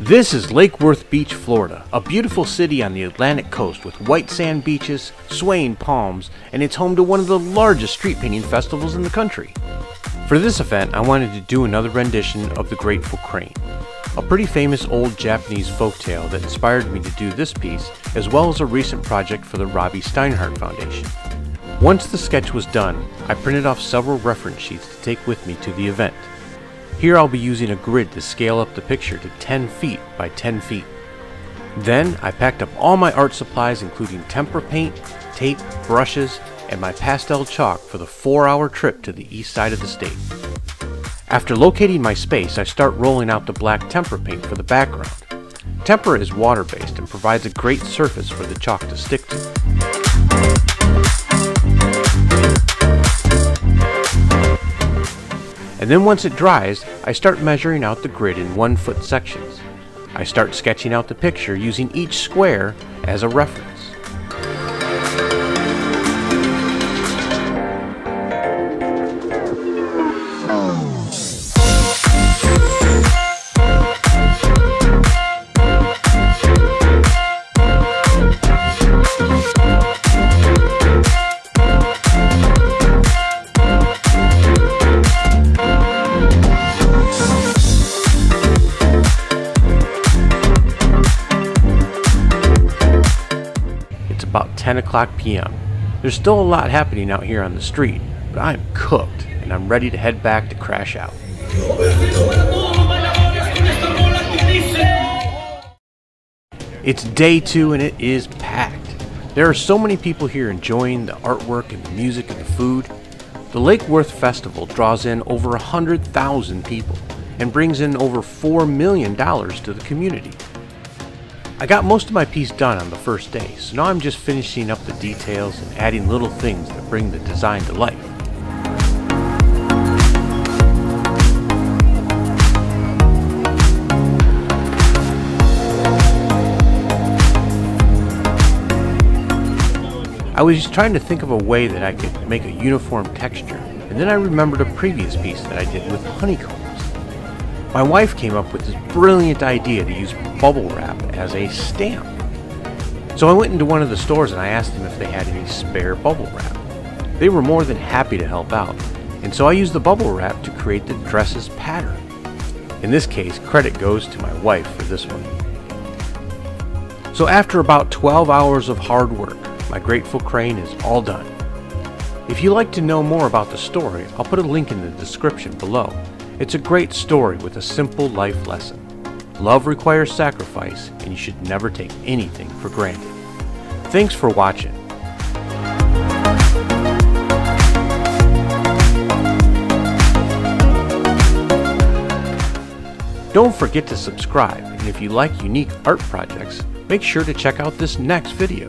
This is Lake Worth Beach, Florida, a beautiful city on the Atlantic coast with white sand beaches, swaying palms, and it's home to one of the largest street painting festivals in the country. For this event, I wanted to do another rendition of The Grateful Crane, a pretty famous old Japanese folktale that inspired me to do this piece, as well as a recent project for the Robbie Steinhardt Foundation. Once the sketch was done, I printed off several reference sheets to take with me to the event. Here I'll be using a grid to scale up the picture to 10 feet by 10 feet. Then I packed up all my art supplies including tempera paint, tape, brushes, and my pastel chalk for the 4 hour trip to the east side of the state. After locating my space, I start rolling out the black tempera paint for the background. Tempera is water based and provides a great surface for the chalk to stick to. And then once it dries, I start measuring out the grid in one foot sections. I start sketching out the picture using each square as a reference. About 10 o'clock p.m. There's still a lot happening out here on the street, but I'm cooked and I'm ready to head back to crash out. It's day two and it is packed. There are so many people here enjoying the artwork and the music and the food. The Lake Worth Festival draws in over 100,000 people and brings in over $4 million to the community. I got most of my piece done on the first day, so now I'm just finishing up the details and adding little things that bring the design to life. I was just trying to think of a way that I could make a uniform texture, and then I remembered a previous piece that I did with honeycombs. My wife came up with this brilliant idea to use bubble wrap as a stamp. So I went into one of the stores and I asked them if they had any spare bubble wrap. They were more than happy to help out, and so I used the bubble wrap to create the dress's pattern. In this case, credit goes to my wife for this one. So after about 12 hours of hard work, my Grateful Crane is all done. If you'd like to know more about the story, I'll put a link in the description below. It's a great story with a simple life lesson. Love requires sacrifice, and you should never take anything for granted. Thanks for watching. Don't forget to subscribe, and if you like unique art projects, make sure to check out this next video.